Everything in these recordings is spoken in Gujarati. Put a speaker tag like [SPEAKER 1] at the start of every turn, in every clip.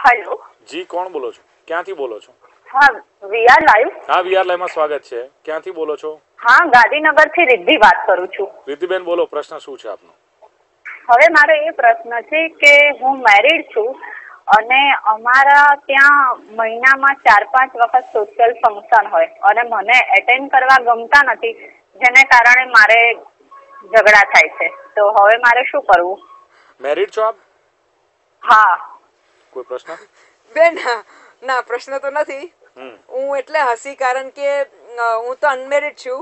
[SPEAKER 1] હેલો
[SPEAKER 2] જી કોણ બોલો છો? ક્યાંથી બોલો છો?
[SPEAKER 1] હા વીઆર લાઈવ
[SPEAKER 2] હા વીઆર લાઈવમાં સ્વાગત છે. ક્યાંથી બોલો છો?
[SPEAKER 1] હા ગાંધીનગરથી રિદ્ધિ વાત કરું છું.
[SPEAKER 2] રિદ્ધિબેન બોલો પ્રશ્ન શું છે આપનો?
[SPEAKER 1] હવે મારો એ પ્રશ્ન છે કે હું મેરિડ છું અને અમારા ત્યાં મહિનામાં ચાર પાંચ વખત સોશિયલ ફંક્શન હોય અને મને એટેન્ડ કરવા ગમતા નથી જેને કારણે મારે ઝઘડા થાય છે. તો હવે મારે શું કરવું?
[SPEAKER 2] મેરિડ છો આપ?
[SPEAKER 1] હા.
[SPEAKER 2] કોઈ પ્રશ્ન?
[SPEAKER 3] બેન ના પ્રશ્ન તો નથી. હું એટલે હસી કારણ કે હું તો અનમેરિડ છું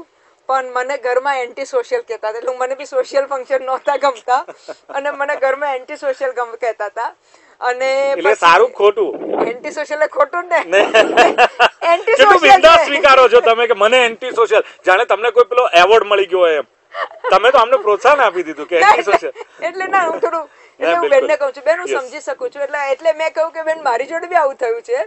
[SPEAKER 3] પણ મને ઘરમાં એન્ટી સોશિયલ કહેતા હતા. એટલે મને બી સોશિયલ ફંક્શન નહોતા ગમતા. અને મને ઘરમાં એન્ટી સોશિયલ ગમ કહેતા હતા. અને
[SPEAKER 2] એટલે સારું ખોટું?
[SPEAKER 3] એન્ટી સોશિયલ ખોટું ને? એન્ટી સોશિયલ
[SPEAKER 2] બિંદાસ સ્વીકારો છો તમે કે મને એન્ટી સોશિયલ જાણે તમને કોઈ પેલો એવોર્ડ મળી ગયો એમ. તમે તો અમને પ્રોત્સાહન આપી દીધું કે એન્ટી સોશિયલ
[SPEAKER 3] એટલે ના હું થોડું એટલે હું. બેનને કહું છું બેન હું સમજી શકું છું એટલે એટલે મેં કહ્યું કે બેન મારી જોડે બી આવું થયું છે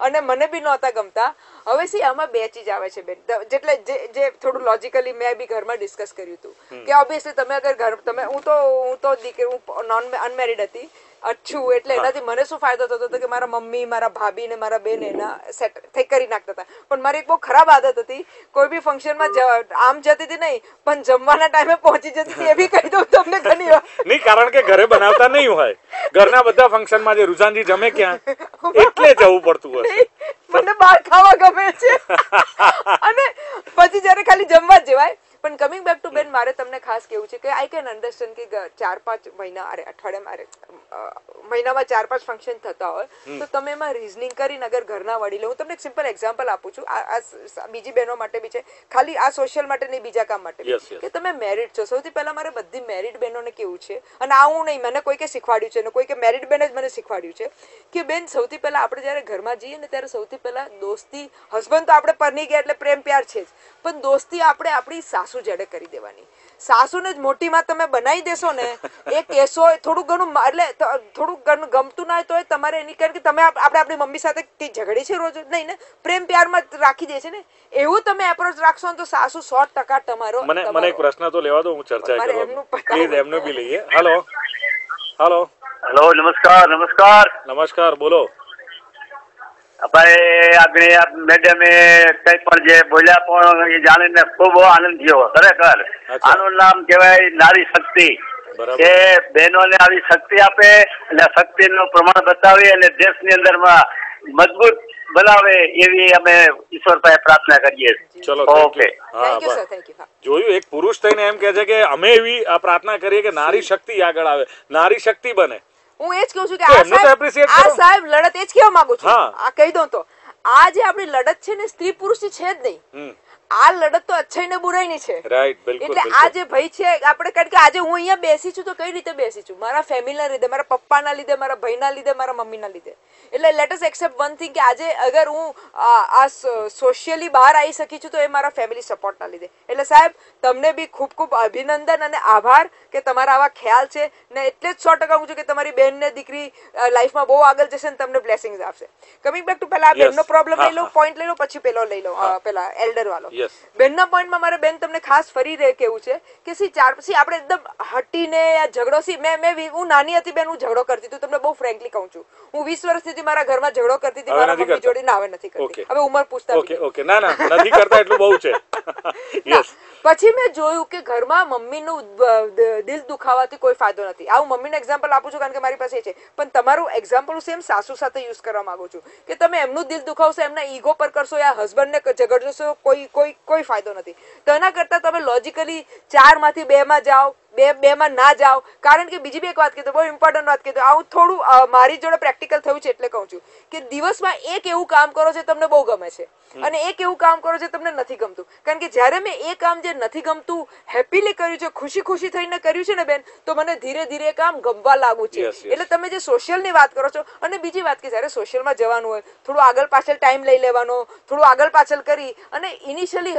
[SPEAKER 3] અને મને બી નહોતા ગમતા. હવે સી આમાં બે ચીજ આવે છે બેન. જેટલે જે જે થોડું લોજિકલી મેં બી ઘરમાં ડિસ્કસ કર્યું હતું કે ઓબ્વિયસલી તમે અગર ઘર તમે હું તો હું તો દીકરી હું નોન અનમેરિડ હતી. અચ્છું એટલે એનાથી મને શું ફાયદો થતો હતો કે મારા મમ્મી મારા ભાભી ને મારા બેન એના સેટ થઈ કરી નાખતા હતા. પણ મારી એક બહુ ખરાબ આદત હતી. કોઈ બી ફંક્શનમાં આમ જતી હતી નહીં પણ જમવાના ટાઈમે પહોંચી જતી હતી એ બી કહી દઉં તમને ઘણી વાર.
[SPEAKER 2] નહીં કારણ કે ઘરે બનાવતા નહીં હોય. ઘરના બધા ફંક્શનમાં જે રુઝાનજી જમે ક્યાં એટલે જવું પડતું હોય.
[SPEAKER 3] મને બહાર ખાવા ગમે છે. અને પછી જ્યારે ખાલી જમવા જ જવાય પણ કમિંગ બેક મારે તમને ખાસ કેવું છે કે આઈ કેન અન્ડરસ્ટેન્ડ કે ચાર પાંચ મહિના અરે અઠવાડિયામાં અરે મહિનામાં ચાર પાંચ ફંક્શન થતા હોય તો તમે એમાં રીઝનિંગ કરીને અગર ઘરના વડીલો હું તમને એક સિમ્પલ એક્ઝામ્પલ આપું છું. આ બીજી બહેનો માટે બી છે. ખાલી આ સોશિયલ માટે નહીં બીજા કામ માટે. કે તમે મેરિડ છો. સૌથી પહેલા મારે બધી મેરિડ બહેનોને કેવું છે? અને આ હું નહીં મને કોઈકે શીખવાડ્યું છે અને કોઈકે મેરિડ બેન જ મને શીખવાડ્યું છે. કે બેન સૌથી પહેલા આપણે જ્યારે ઘરમાં જઈએ ને ત્યારે સૌથી પહેલા દોસ્તી હસબન્ડ તો આપણે પરની ગયા એટલે પ્રેમ પ્યાર છે જ. પણ દોસ્તી આપણે આપણી સાસુ જડે કરી દેવાની. સાસુને જ મોટીમાં તમે બનાવી દેશો ને એ કેસો થોડું ઘણું એટલે થોડું ઘણું ગમતું ના હોય તો તમારે એની કારણ કે તમે આપણે આપણી મમ્મી સાથે ઝઘડી છે રોજ નહીં ને પ્રેમ પ્યારમાં રાખી દે છે ને એવું તમે એપ્રોચ રાખશો ને તો સાસુ સો ટકા તમારો
[SPEAKER 2] મને મને એક પ્રશ્ન તો લેવા દો હું ચર્ચા
[SPEAKER 3] કરું.
[SPEAKER 2] પ્લીઝ એમનો બી લઈએ. હાલો હાલો
[SPEAKER 4] હેલો નમસ્કાર નમસ્કાર.
[SPEAKER 2] નમસ્કાર બોલો.
[SPEAKER 4] ભાઈ આપણે મેડમે કઈ પણ જે બોલ્યા પણ એ જાણીને ખૂબ આનંદ થયો ખરેખર. આનું નામ કહેવાય નારી શક્તિ. કે બહેનોને આવી શક્તિ આપે અને શક્તિનું પ્રમાણ બતાવી અને દેશની અંદરમાં મજબૂત બનાવે એવી અમે ઈશ્વર પાસે પ્રાર્થના કરીએ
[SPEAKER 2] ચલો
[SPEAKER 4] ઓકે
[SPEAKER 2] જોયું એક પુરુષ થઈને એમ કે છે કે અમે એવી પ્રાર્થના કરીએ કે નારી શક્તિ આગળ આવે. નારી શક્તિ બને.
[SPEAKER 3] હું એ જ કહું છું કે આ સાહેબ આ સાહેબ લડત એ જ કહેવા માંગુ છું. આ કહી દઉં તો. આ જે આપણી લડત છે ને સ્ત્રી પુરુષ છે જ નહીં. આ લડત તો અચ્છાઈ ને બુરાઈની છે.
[SPEAKER 2] રાઈટ બિલકુલ
[SPEAKER 3] એટલે આ જે ભાઈ છે આપણે કારણ કે આજે હું અહીંયા બેસી છું તો કઈ રીતે બેસી છું? મારા ફેમિલીના લીધે મારા પપ્પાના લીધે મારા ભાઈના લીધે મારા મમ્મીના લીધે. એટલે let us accept one thing કે આજે અગર હું આ- સોશિયલી બહાર આવી શકી છું તો એ મારા ફેમિલી સપોર્ટના લીધે. એટલે સાહેબ તમને બી ખૂબ ખૂબ અભિનંદન અને આભાર કે તમારા આવા ખ્યાલ છે ને એટલે જ સો ટકા હું છું કે તમારી બેન ને દીકરી લાઈફમાં બહુ આગળ જશે ને તમને બ્લેસિંગ્સ આપશે. કમિંગ બેક ટુ પેલા આ. બેનનો પ્રોબ્લેમ લઈ લો. પોઈન્ટ લઈ લો પછી પેલો લઈ લો પેલા એલ્ડર વાળો. બેનના પોઈન્ટમાં મારે બેન તમને ખાસ ફરી રહે કેવું છે કે સી ચાર સી આપણે એકદમ હટીને આ ઝઘડો સી મેં મેં હું નાની હતી બેન હું ઝઘડો કરતી હતી તમને બહુ ફ્રેન્કલી કહું છું. હું વીસ વર્ષથી મારા ઘરમાં ઝઘડો કરતી હતી મારા મમ્મી? જોડે ના હવે નથી. કરતી. હવે ઉંમર પૂછતા
[SPEAKER 2] ઓકે ઓકે ના ના નથી કરતા એટલું બહુ છે. યસ
[SPEAKER 3] પછી મેં જોયું કે ઘરમાં મમ્મીનું દિલ દુખાવાથી કોઈ ફાયદો નથી. આ હું મમ્મીનું એક્ઝામ્પલ આપું છું કારણ કે મારી પાસે છે. પણ તમારું એક્ઝામ્પલ સેમ સાસુ સાથે યુઝ કરવા માંગુ છું. કે તમે એમનું દિલ દુખાવશો, એમના ઈગો પર કરશો યા હસબન્ડને ઝઘડશો, કોઈ કોઈ કોઈ ફાયદો નથી. તો એના કરતાં તમે લોજિકલી ચારમાંથી બેમાં જાઓ બે બેમાં ના જાઓ. કારણ કે બીજી બી એક વાત કીધું બહુ ઇમ્પોર્ટન્ટ વાત કીધું. આવું થોડું મારી જોડે પ્રેક્ટિકલ થયું છે એટલે કહું છું કે દિવસમાં એક એવું કામ કરો જે તમને બહુ ગમે છે. અને એક એવું કામ કરો જે તમને નથી ગમતું. કારણ કે જ્યારે મેં એ કામ જે નથી ગમતું હેપીલી કર્યું છે ખુશી ખુશી થઈને કર્યું છે ને બેન તો મને ધીરે ધીરે એ કામ ગમવા લાગુ છે. એટલે તમે જે સોશિયલની વાત કરો છો અને બીજી વાત કે જ્યારે સોશિયલમાં જવાનું હોય થોડું આગળ પાછળ ટાઈમ લઈ લેવાનો થોડું આગળ પાછળ કરી અને ઇનિશિયલી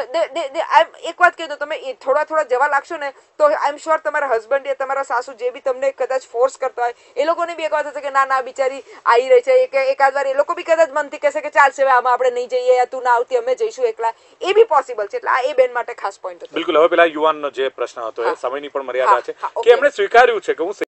[SPEAKER 3] એક વાત કહી દો તમે થોડા થોડા જવા લાગશો ને તો આઈ એમ શ્યોર તમારા હસબન્ડ યા તમારા સાસુ જે બી તમને કદાચ ફોર્સ કરતા હોય એ લોકોને બી એક વાત હશે કે ના ના બિચારી આવી રહી છે. એક એકાદ વાર એ લોકો બી કદાચ મનથી કહેશે કે ચાલશે હવે આમાં આપણે નહીં જઈએ યા તું ના આવતી અમે જઈશું એકલા. એ બી પોસિબલ છે. એટલે આ એ બેન માટે ખાસ પોઈન્ટ હતો.
[SPEAKER 2] બિલકુલ. હવે પેલા યુવાનનો જે પ્રશ્ન હતો એ સમયની પણ મર્યાદા છે કે એમણે સ્વીકાર્યું છે કે હું